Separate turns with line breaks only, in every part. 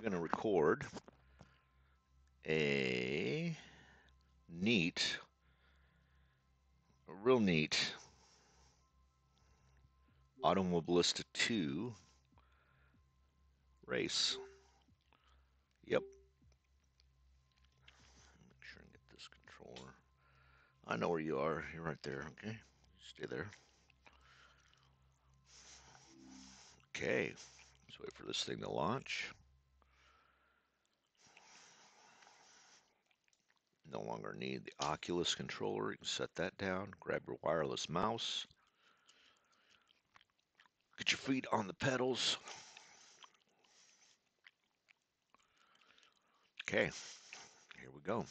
we're going to record a neat, a real neat Automobilista 2 race. Yep. Make sure and get this controller. I know where you are. You're right there. Okay. Stay there. Okay. Let's wait for this thing to launch. No longer need the Oculus controller. You can set that down. Grab your wireless mouse. Get your feet on the pedals. Okay, here we go.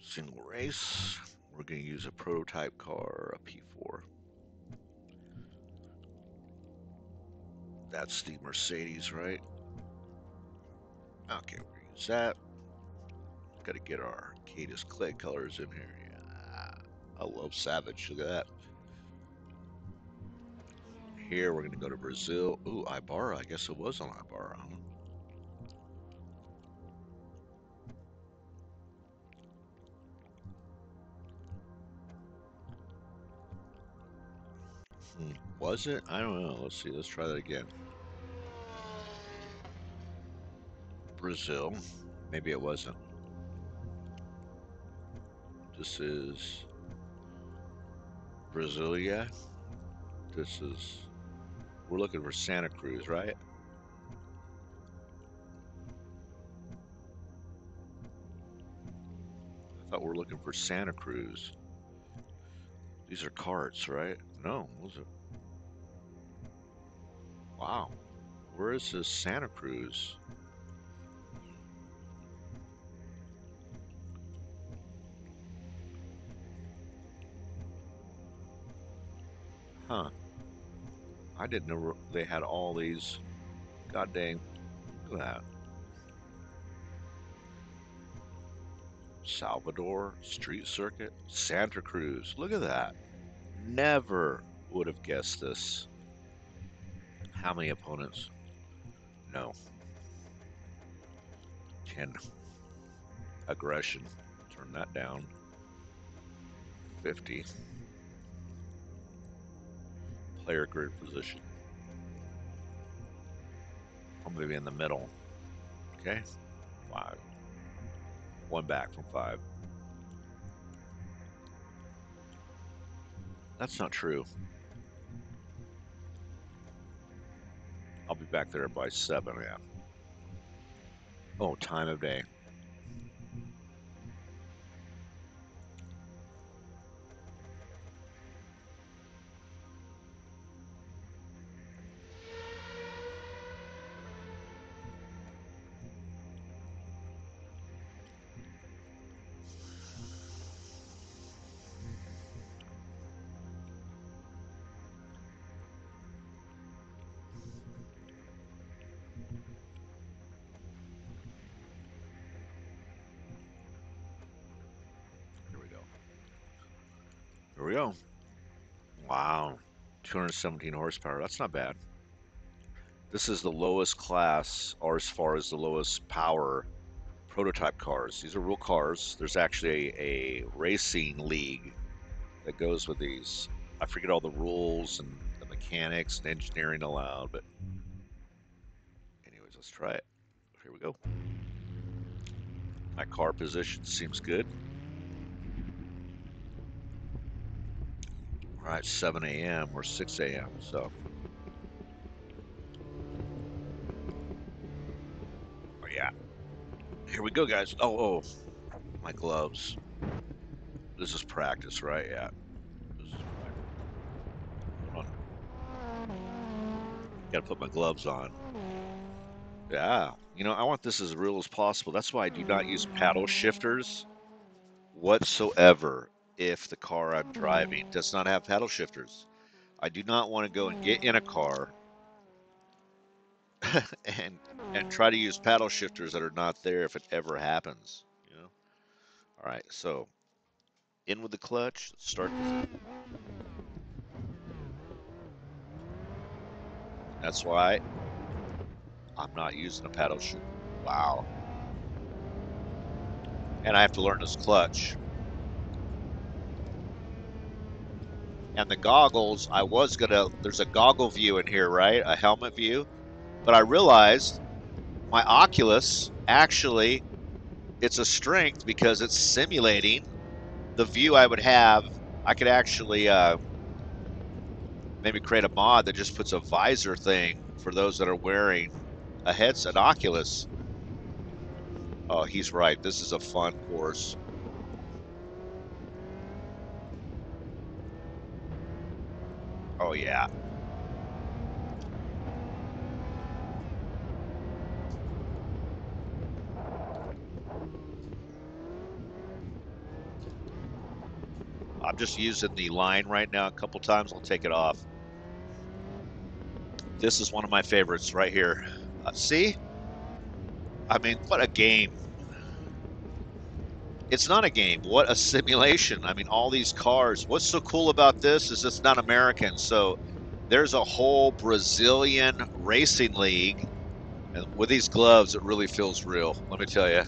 Single race. We're going to use a prototype car, a P4. That's the Mercedes, right? Okay, to use that. Got to get our Cadeisclay colors in here. I love Savage. Look at that. Here we're to go to Brazil. Ooh, Ibarra. I guess it was on Ibarra. Huh? Hmm. Was it? I don't know. Let's see. Let's try that again. Brazil. Maybe it wasn't. This is Brasilia. This is, we're looking for Santa Cruz, right? I thought we are looking for Santa Cruz. These are karts, right? No, those are. Wow. Where is this Santa Cruz? I didn't know they had all these. God dang. Look at that. Salvador Street Circuit, Santa Cruz. Look at that. Never would have guessed this. How many opponents? No. 10. Aggression. Turn that down. 50 player grid position. I'm going to be in the middle. Okay? Five. One back from five. That's not true. I'll be back there by seven, yeah. Oh, time of day. Here we go. Wow. 217 horsepower. That's not bad. This is the lowest class, or as far as the lowest power prototype cars. These are real cars. There's actually a, a racing league that goes with these. I forget all the rules and the mechanics and engineering allowed, but anyways, let's try it. Here we go. My car position seems good. Right, 7 a.m. or 6 a.m. So. Oh, yeah. Here we go, guys. Oh, oh, my gloves. This is practice, right? Yeah. Gotta put my gloves on. Yeah. You know, I want this as real as possible. That's why I do not use paddle shifters whatsoever if the car I'm driving mm. does not have paddle shifters. I do not want to go and get in a car and and try to use paddle shifters that are not there if it ever happens. You know. All right, so in with the clutch. Start. That's why I'm not using a paddle shoe. Wow. And I have to learn this clutch. And the goggles, I was gonna, there's a goggle view in here, right? A helmet view. But I realized my Oculus actually, it's a strength because it's simulating the view I would have. I could actually uh, maybe create a mod that just puts a visor thing for those that are wearing a headset, Oculus. Oh, he's right. This is a fun course. Oh, yeah. I'm just using the line right now a couple times. I'll take it off. This is one of my favorites right here. Uh, see? I mean, what a game. It's not a game. What a simulation. I mean, all these cars. What's so cool about this is it's not American. So there's a whole Brazilian racing league. And with these gloves, it really feels real. Let me tell you.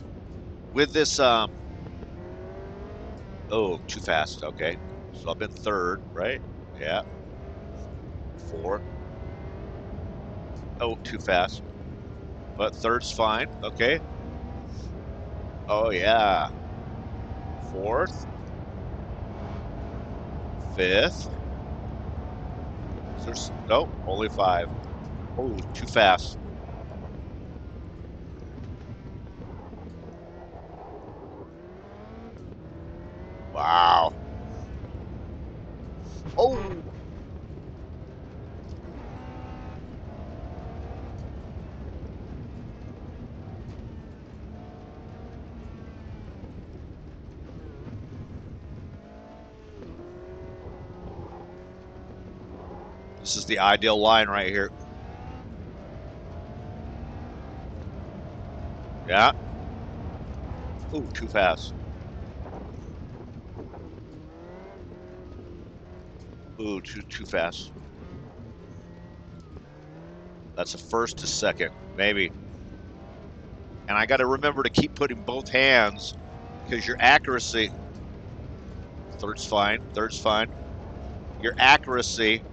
With this, um, oh, too fast. Okay. So I've been third, right? Yeah. Four. Oh, too fast. But third's fine. Okay. Oh, yeah. Fourth. Fifth. There's, no, only five. Oh, too fast. Wow. Oh! This the ideal line right here. Yeah. Ooh, too fast. Ooh, too too fast. That's a first to second, maybe. And I got to remember to keep putting both hands because your accuracy. Third's fine. Third's fine. Your accuracy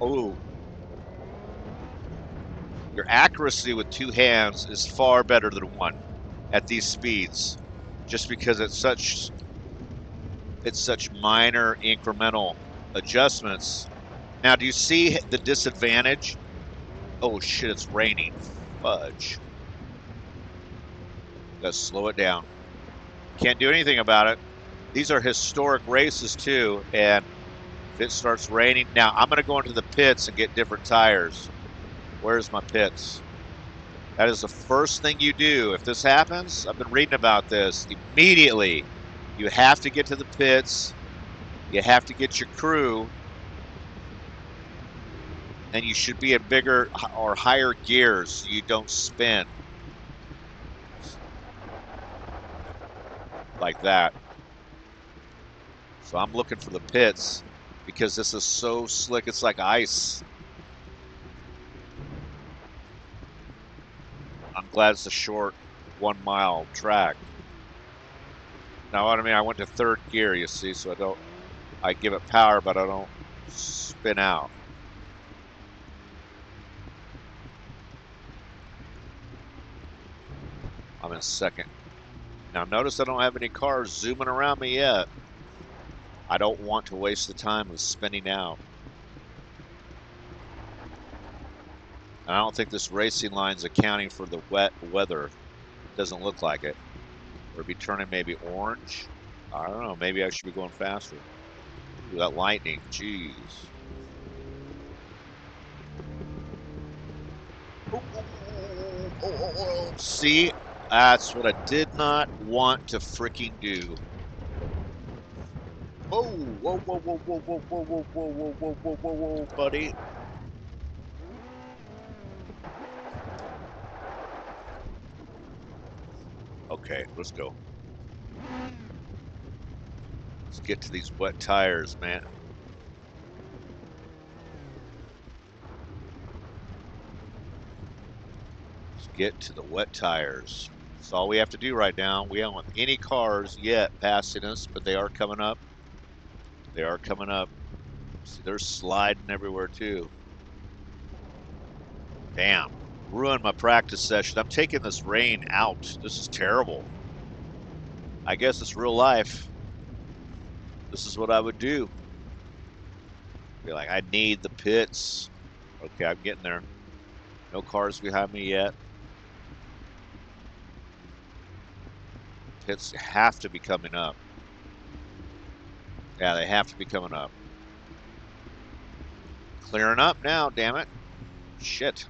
Oh. Your accuracy with two hands is far better than one at these speeds. Just because it's such it's such minor incremental adjustments. Now, do you see the disadvantage? Oh shit, it's raining. Fudge. Gotta slow it down. Can't do anything about it. These are historic races too, and if it starts raining, now I'm going to go into the pits and get different tires. Where's my pits? That is the first thing you do. If this happens, I've been reading about this. Immediately, you have to get to the pits. You have to get your crew. And you should be in bigger or higher gears so you don't spin. Like that. So I'm looking for the pits because this is so slick, it's like ice. I'm glad it's a short one mile track. Now, what I mean, I went to third gear, you see, so I don't, I give it power, but I don't spin out. I'm in second. Now, notice I don't have any cars zooming around me yet. I don't want to waste the time of spinning out. And I don't think this racing line's accounting for the wet weather. It doesn't look like it. Or be turning maybe orange. I don't know. Maybe I should be going faster. Ooh, that lightning. Jeez. See? That's what I did not want to freaking do. Whoa, whoa, whoa, whoa, whoa, whoa, whoa, whoa, whoa, whoa, whoa, whoa, whoa, whoa, buddy. Okay, let's go. Let's get to these wet tires, man. Let's get to the wet tires. That's all we have to do right now. We don't have any cars yet passing us, but they are coming up. They are coming up. See, they're sliding everywhere too. Damn. Ruined my practice session. I'm taking this rain out. This is terrible. I guess it's real life. This is what I would do. Be like, I need the pits. Okay, I'm getting there. No cars behind me yet. Pits have to be coming up. Yeah, they have to be coming up. Clearing up now, damn it. Shit.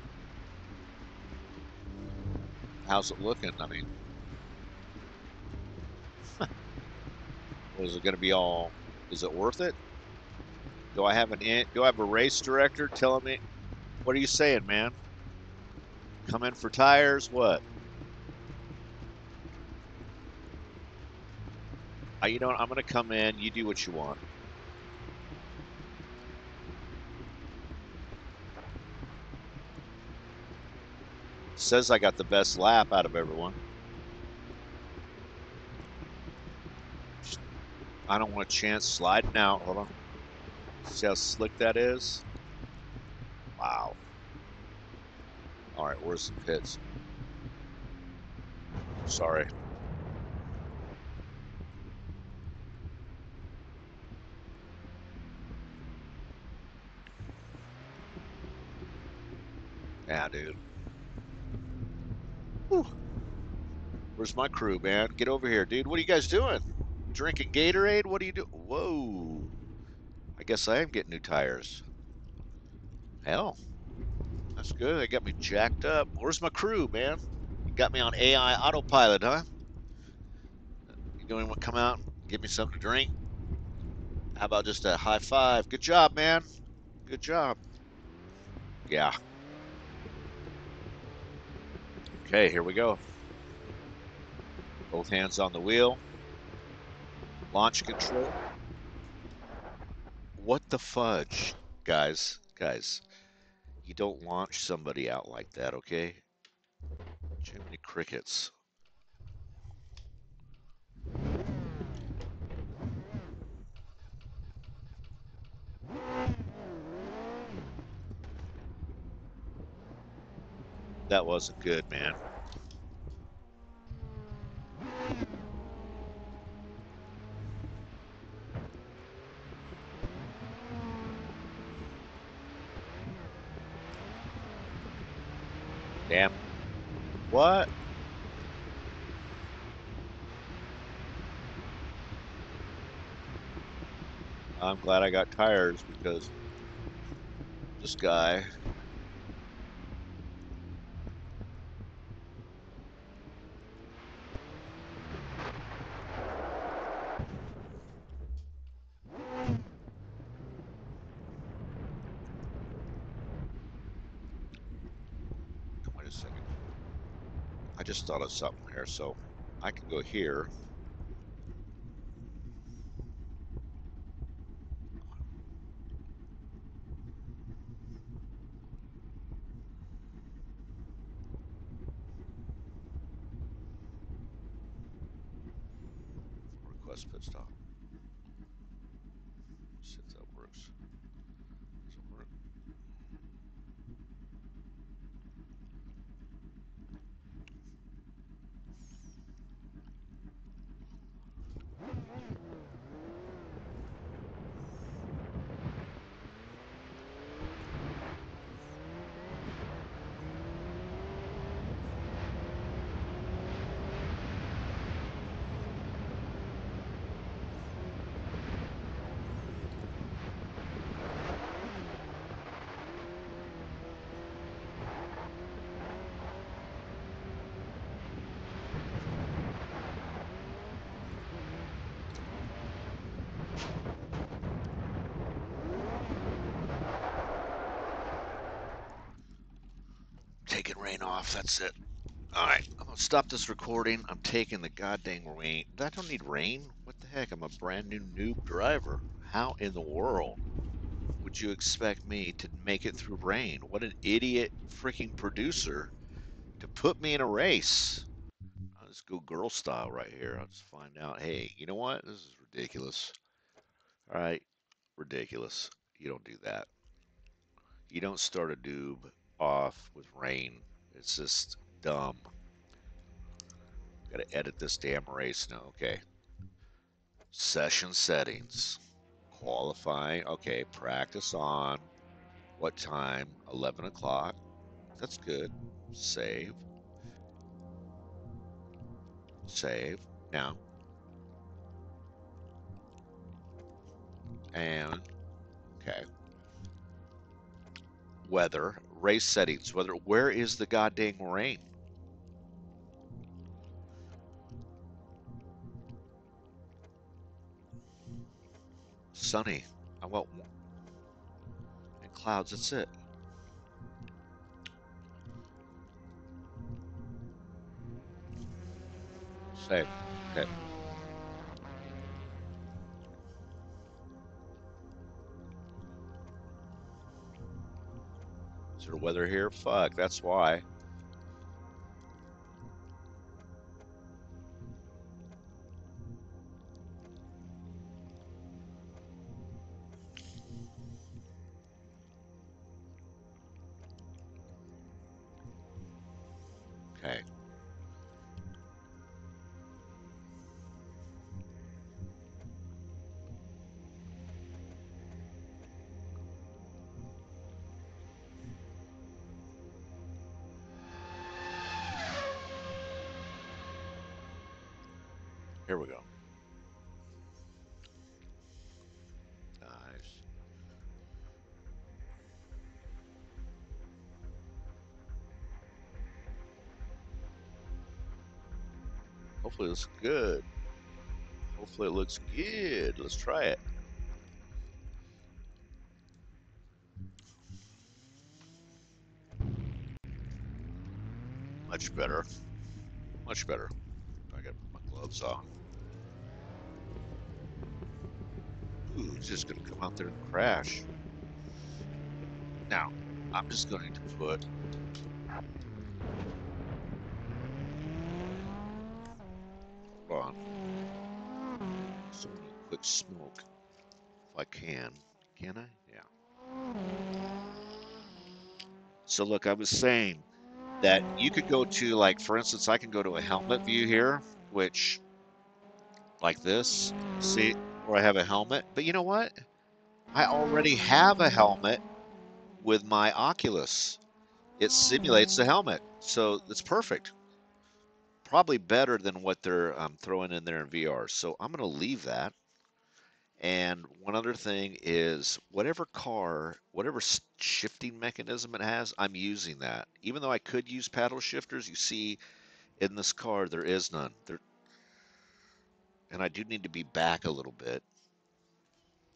How's it looking? I mean, is it going to be all? Is it worth it? Do I have an in, do I have a race director telling me? What are you saying, man? Come in for tires? What? Uh, you know what? I'm going to come in. You do what you want. Says I got the best lap out of everyone. I don't want a chance sliding out. Hold on. See how slick that is? Wow. All right, where's the pits? Sorry. Yeah, dude. Whew. Where's my crew, man? Get over here, dude. What are you guys doing? Drinking Gatorade? What are you doing? Whoa. I guess I am getting new tires. Hell. That's good. They got me jacked up. Where's my crew, man? You got me on AI autopilot, huh? You don't even come out and give me something to drink? How about just a high five? Good job, man. Good job. Yeah. Okay, here we go. Both hands on the wheel. Launch control. What the fudge? Guys, guys. You don't launch somebody out like that, okay? Too many crickets. That wasn't good, man. Damn. What? I'm glad I got tires because this guy Wait a second. Something here, so I can go here. Request pit stop. See if that works. Does it work? Taking rain off, that's it. Alright, I'm gonna stop this recording. I'm taking the goddamn rain. I don't need rain. What the heck? I'm a brand new noob driver. How in the world would you expect me to make it through rain? What an idiot freaking producer to put me in a race. I'll just go girl style right here. I'll just find out, hey, you know what? This is ridiculous. All right, ridiculous. You don't do that. You don't start a doob off with rain. It's just dumb. Got to edit this damn race now. Okay. Session settings. Qualifying. Okay. Practice on. What time? 11 o'clock. That's good. Save. Save. Now. And. Okay. Weather. Race settings. whether Where is the goddamn rain? Sunny. I want and clouds. That's it. Save. Okay. There weather here? Fuck, that's why. Here we go. Nice. Hopefully it looks good. Hopefully it looks good. Let's try it. Out there and crash. Now, I'm just going to put hold on. So quick smoke. If I can. Can I? Yeah. So look, I was saying that you could go to like for instance, I can go to a helmet view here, which like this. See where I have a helmet? But you know what? I already have a helmet with my Oculus. It simulates the helmet, so it's perfect. Probably better than what they're um, throwing in there in VR. So I'm going to leave that. And one other thing is whatever car, whatever shifting mechanism it has, I'm using that. Even though I could use paddle shifters, you see in this car there is none. There, and I do need to be back a little bit.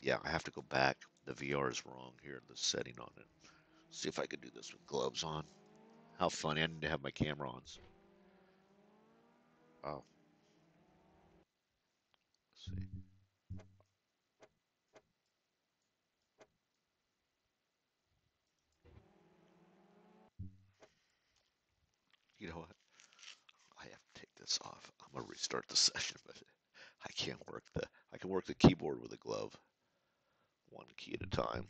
Yeah, I have to go back. The VR is wrong here, the setting on it. See if I could do this with gloves on. How funny, I need to have my camera on. Oh. Let's see. You know what? I have to take this off. I'm gonna restart the session, but I can't work the I can work the keyboard with a glove. One key at a time.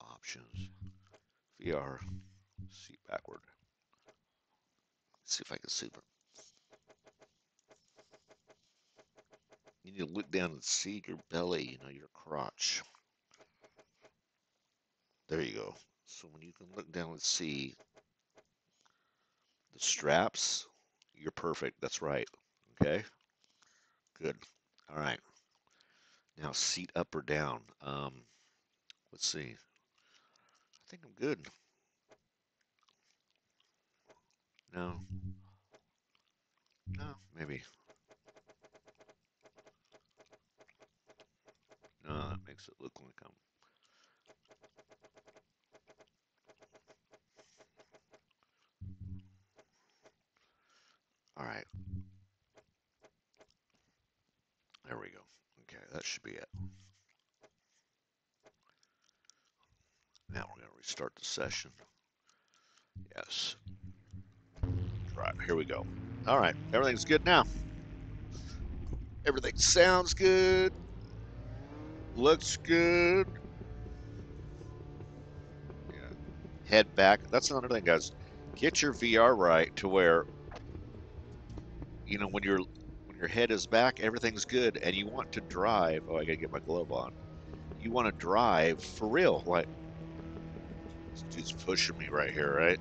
Options. VR. See backward. Let's see if I can see them. You need to look down and see your belly, you know, your crotch. There you go. So when you can look down and see the straps, you're perfect. That's right. Okay. Good. All right. Now seat up or down. Um, let's see. I think I'm good. No. No, maybe. No, that makes it look like I'm All right. There we go. That should be it. Now we're going to restart the session. Yes. here we go. All right, everything's good now. Everything sounds good. Looks good. Yeah. Head back. That's another thing, guys. Get your VR right to where, you know, when you're your head is back, everything's good, and you want to drive. Oh, I gotta get my glove on. You want to drive for real, like. This dude's pushing me right here, right?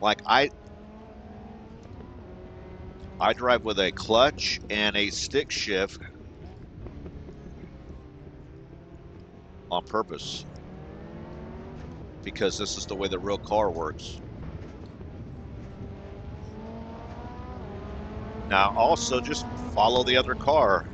Like I I drive with a clutch and a stick shift on purpose because this is the way the real car works. Now also just follow the other car.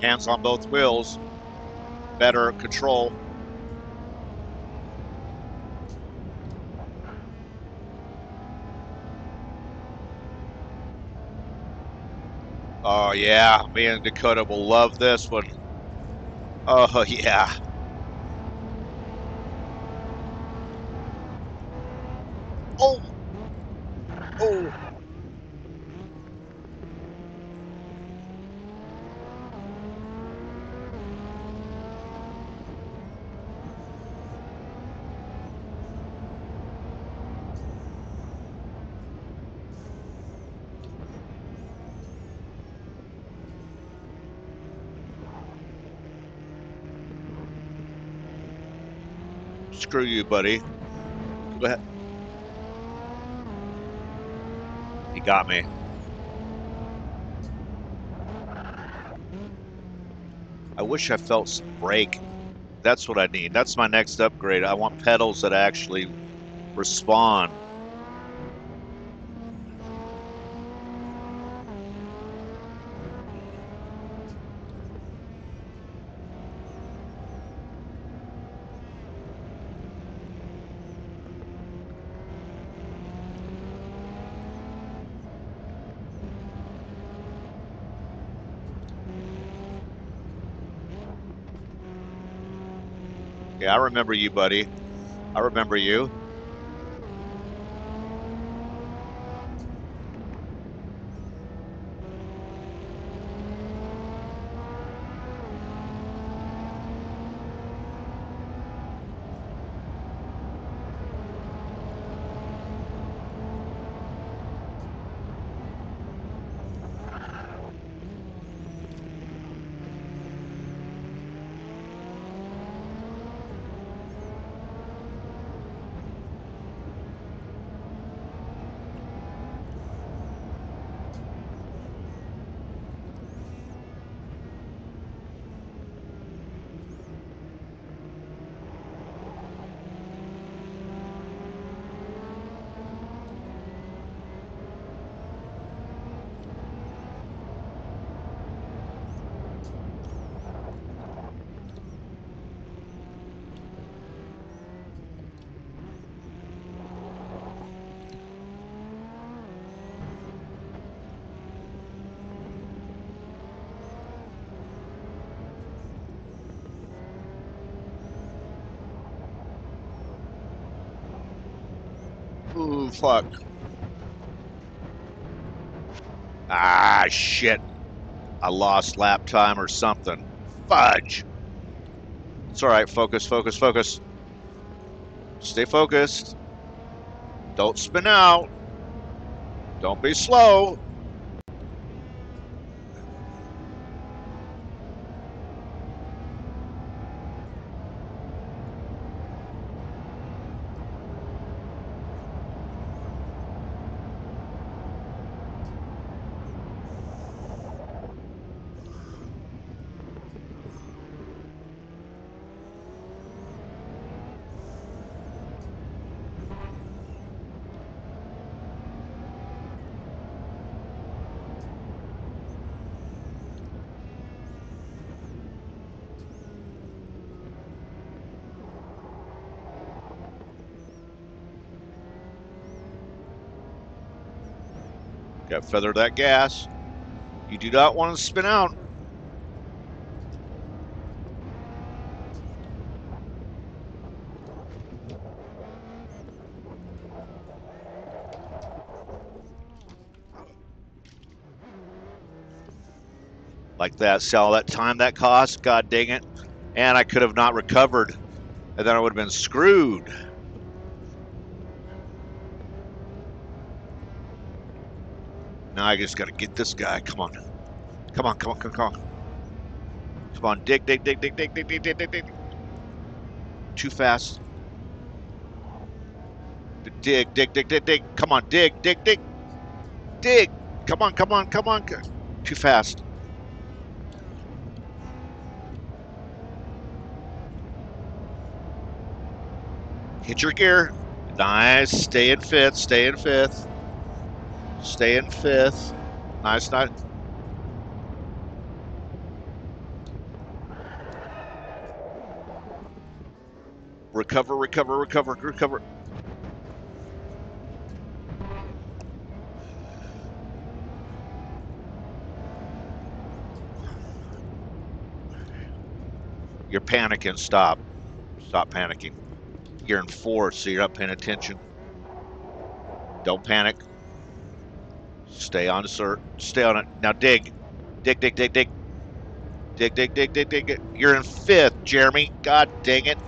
Hands on both wheels. Better control. Oh yeah, me and Dakota will love this one. Oh yeah. Oh. Oh. Screw you, buddy. Go ahead. He got me. I wish I felt some brake. That's what I need. That's my next upgrade. I want pedals that actually respond. Yeah, I remember you, buddy. I remember you. Fuck. Ah, shit. I lost lap time or something. Fudge. It's all right. Focus, focus, focus. Stay focused. Don't spin out. Don't be slow. Got feather that gas. You do not want to spin out. Like that. See all that time that cost? God dang it. And I could have not recovered. And then I would have been screwed. Now I just got to get this guy. Come on. Come on, come on, come on, come on. Come on, dig, dig, dig, dig, dig, dig, dig, dig, dig, dig. Too fast. Dig, dig, dig, dig, dig. Come on, dig, dig, dig. Dig. Come on, come on, come on. Too fast. Hit your gear. Nice. Stay in fifth. Stay in fifth. Stay in fifth. Nice, night. Recover, recover, recover, recover. You're panicking. Stop. Stop panicking. You're in fourth, so you're not paying attention. Don't panic. Stay on sir. Stay on it. Now dig. Dig, dig, dig, dig. Dig, dig, dig, dig, dig. You're in fifth, Jeremy. God dang it.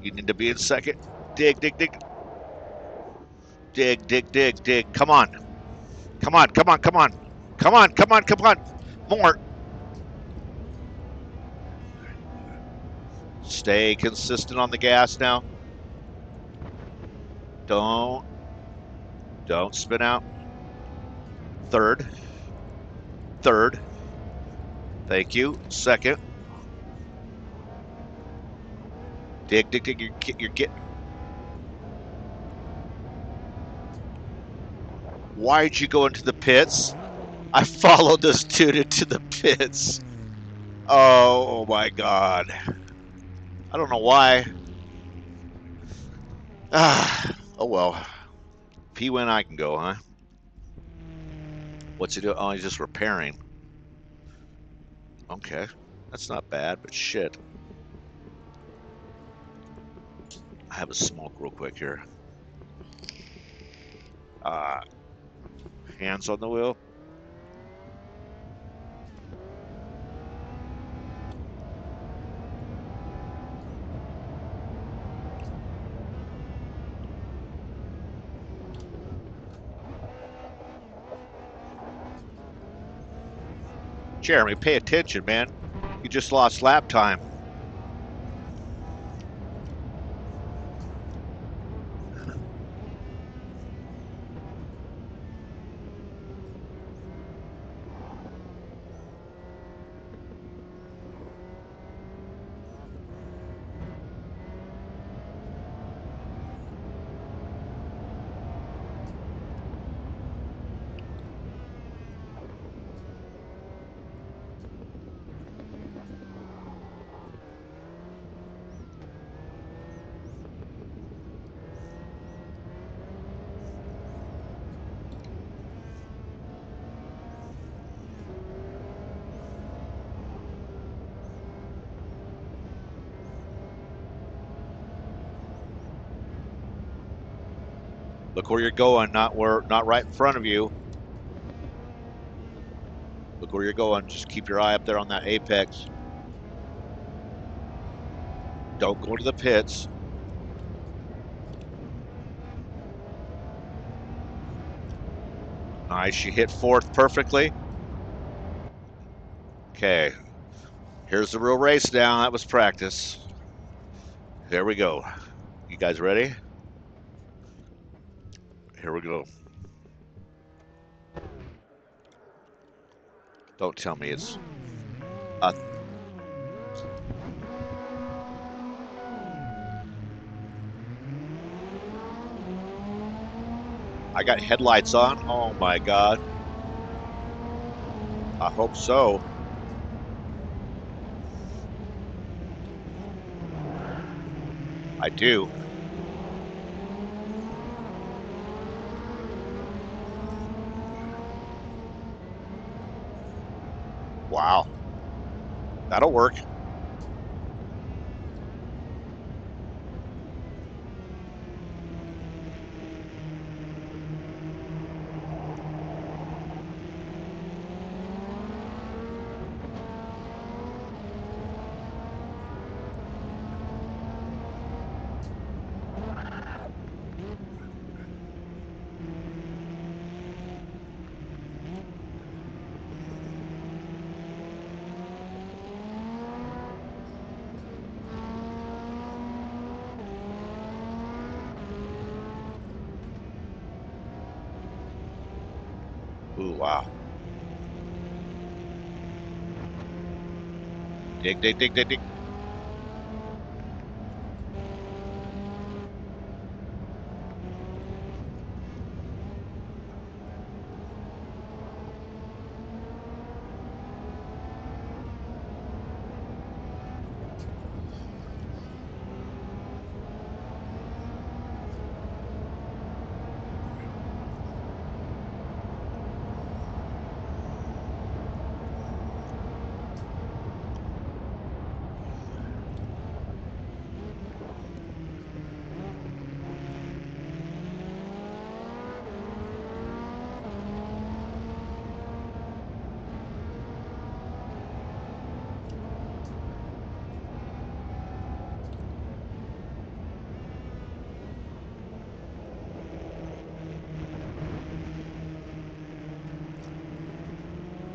You need to be in second. Dig, dig, dig. Dig, dig, dig, dig. Come on. Come on, come on, come on. Come on, come on, come on. More. Stay consistent on the gas now. Don't. Don't spin out. Third. Third. Thank you. Second. Dig, dig, dig. You're, you're getting. Why'd you go into the pits? I followed this dude into the pits. Oh, oh my god. I don't know why. Ah. Oh well. If he went, I can go, huh? What's he doing? Oh, he's just repairing. Okay. That's not bad, but shit. I have a smoke real quick here. Uh, hands on the wheel. Jeremy, pay attention, man. You just lost lap time. Look where you're going, not where, not right in front of you. Look where you're going. Just keep your eye up there on that apex. Don't go to the pits. Nice, she hit fourth perfectly. Okay, here's the real race now. That was practice. There we go. You guys ready? Here we go. Don't tell me it's a I got headlights on. Oh my god. I hope so. I do. Wow. That'll work. Ooh, wow. Dig, dig, dig, dig,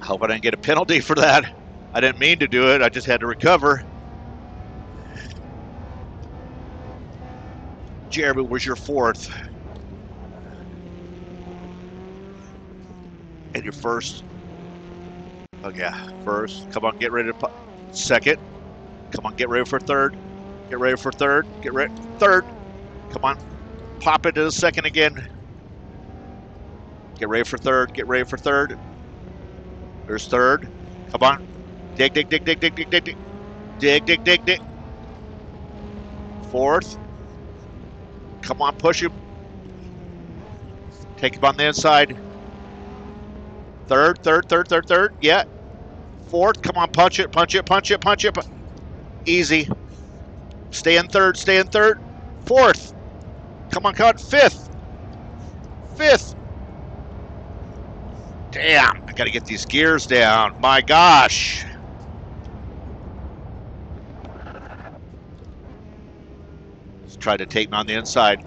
Hope I didn't get a penalty for that. I didn't mean to do it. I just had to recover. Jeremy was your fourth. And your first. Oh, yeah. First. Come on, get ready to. Second. Come on, get ready for third. Get ready for third. Get ready. Third. Come on. Pop into the second again. Get ready for third. Get ready for third. There's third. Come on. Dig, dig, dig, dig, dig, dig, dig, dig. Dig, dig, dig, dig. Fourth. Come on, push him. Take him on the inside. Third, third, third, third, third. Yeah. Fourth. Come on, punch it, punch it, punch it, punch it. Easy. Stay in third, stay in third. Fourth. Come on, cut. Fifth. Fifth. Damn, I gotta get these gears down. My gosh. Let's try to take me on the inside.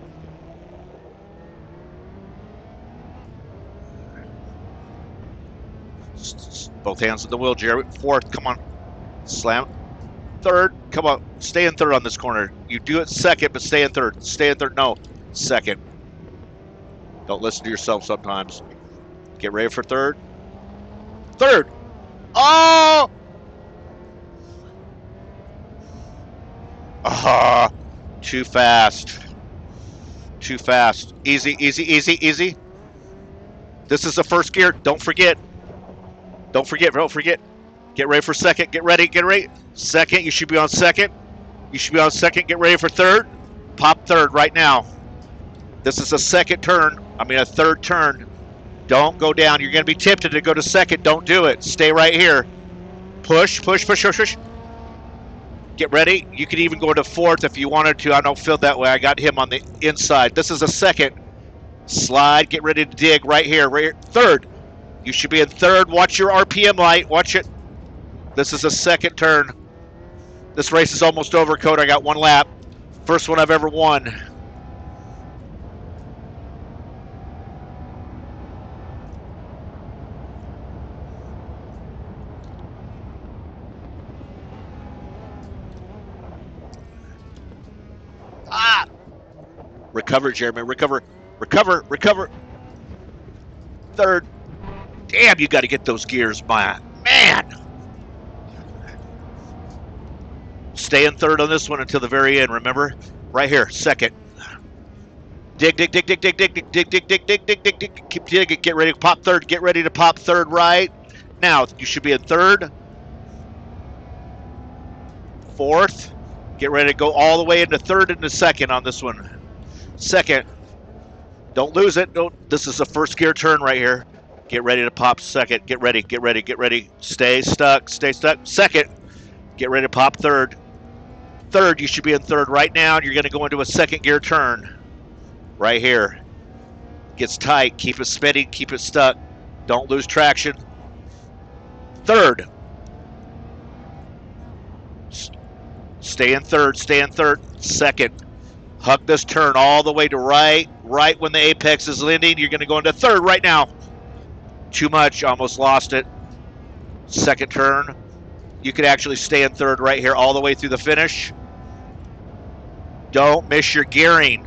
Both hands on the wheel, Jerry. Fourth, come on. Slam. Third, come on. Stay in third on this corner. You do it second, but stay in third. Stay in third. No, second. Don't listen to yourself sometimes. Get ready for third. Third. Oh! Ah, uh, too fast. Too fast. Easy, easy, easy, easy. This is the first gear. Don't forget. Don't forget. Don't forget. Get ready for second. Get ready. Get ready. Second. You should be on second. You should be on second. Get ready for third. Pop third right now. This is a second turn. I mean, a third turn. Don't go down. You're going to be tempted to go to second. Don't do it. Stay right here. Push, push, push, push, push. Get ready. You could even go to fourth if you wanted to. I don't feel that way. I got him on the inside. This is a second. Slide. Get ready to dig right here. Right here. Third. You should be in third. Watch your RPM light. Watch it. This is a second turn. This race is almost over, Code. I got one lap. First one I've ever won. Ah! Recover, Jeremy. Recover. Recover. Recover. Third. Damn, you got to get those gears, my man. Stay in third on this one until the very end. Remember, right here, second. Dig, dig, dig, dig, dig, dig, dig, dig, dig, dig, dig, dig, dig, dig. Keep digging. Get ready to pop third. Get ready to pop third. Right now, you should be in third. Fourth. Get ready to go all the way into third and the second on this one. Second. Don't lose it. Don't. This is the first gear turn right here. Get ready to pop second. Get ready. Get ready. Get ready. Stay stuck. Stay stuck. Second. Get ready to pop third. Third. You should be in third right now. You're going to go into a second gear turn. Right here. Gets tight. Keep it spinning. Keep it stuck. Don't lose traction. Third. Stay in third. Stay in third. Second. Hug this turn all the way to right. Right when the apex is landing, you're going to go into third right now. Too much. Almost lost it. Second turn. You could actually stay in third right here all the way through the finish. Don't miss your gearing.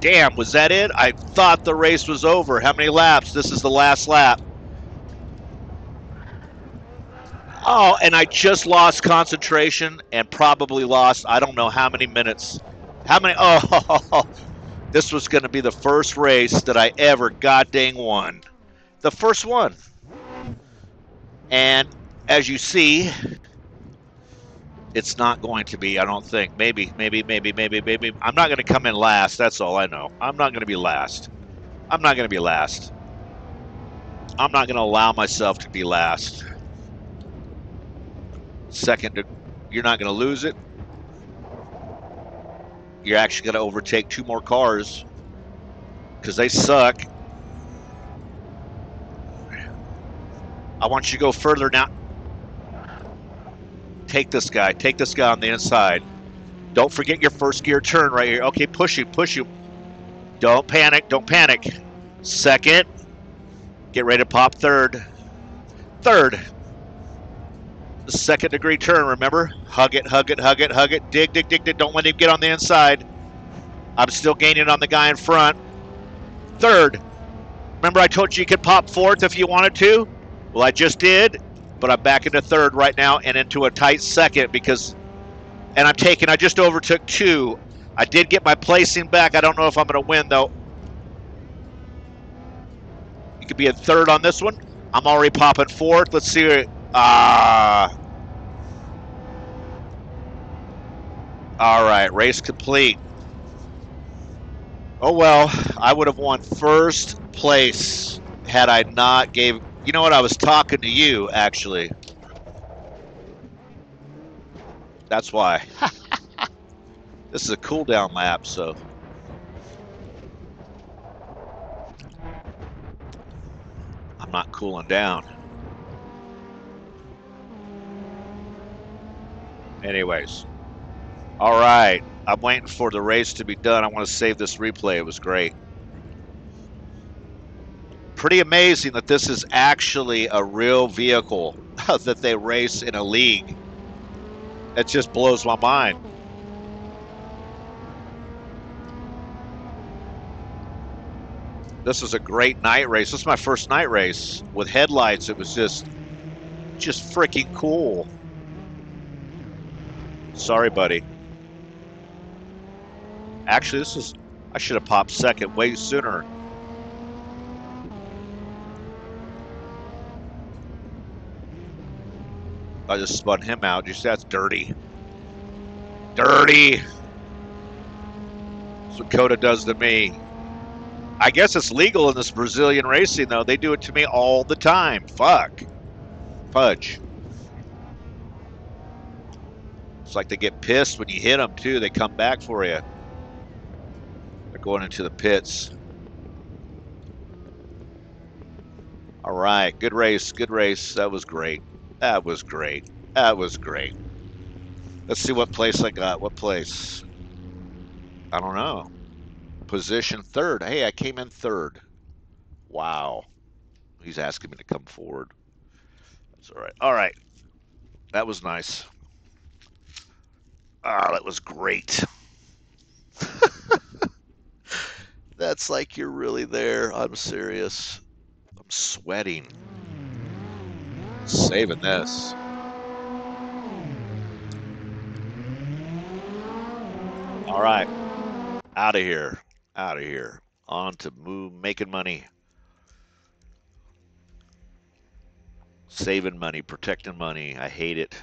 Damn, was that it? I thought the race was over. How many laps? This is the last lap. Oh, and I just lost concentration and probably lost, I don't know how many minutes. How many? Oh, this was going to be the first race that I ever god dang won. The first one. And as you see, it's not going to be, I don't think. Maybe, maybe, maybe, maybe, maybe. I'm not going to come in last. That's all I know. I'm not going to be last. I'm not going to be last. I'm not going to allow myself to be last. Second, you're not going to lose it. You're actually going to overtake two more cars because they suck. I want you to go further now. Take this guy. Take this guy on the inside. Don't forget your first gear turn right here. Okay, push you, push you. Don't panic. Don't panic. Second. Get ready to pop third. Third. Second degree turn, remember? Hug it, hug it, hug it, hug it. Dig, dig, dig, dig. Don't let him get on the inside. I'm still gaining on the guy in front. Third. Remember I told you you could pop fourth if you wanted to? Well, I just did, but I'm back into third right now and into a tight second because, and I'm taking, I just overtook two. I did get my placing back. I don't know if I'm going to win, though. You could be in third on this one. I'm already popping fourth. Let's see. Ah. All right, race complete. Oh well, I would have won first place had I not gave you know what? I was talking to you, actually. That's why. this is a cool down lap, so. I'm not cooling down. Anyways. All right. I'm waiting for the race to be done. I want to save this replay. It was great pretty amazing that this is actually a real vehicle that they race in a league. It just blows my mind. This is a great night race. This is my first night race with headlights. It was just, just freaking cool. Sorry, buddy. Actually, this is, I should have popped second way sooner. I just spun him out. You see, that's dirty. Dirty. That's what Coda does to me. I guess it's legal in this Brazilian racing, though. They do it to me all the time. Fuck. Fudge. It's like they get pissed when you hit them, too. They come back for you. They're going into the pits. All right. Good race. Good race. That was great. That was great. That was great. Let's see what place I got. What place? I don't know. Position third. Hey, I came in third. Wow. He's asking me to come forward. That's all right. All right. That was nice. Ah, that was great. That's like you're really there. I'm serious. I'm sweating. Saving this. All right. Out of here. Out of here. On to move, making money. Saving money, protecting money. I hate it.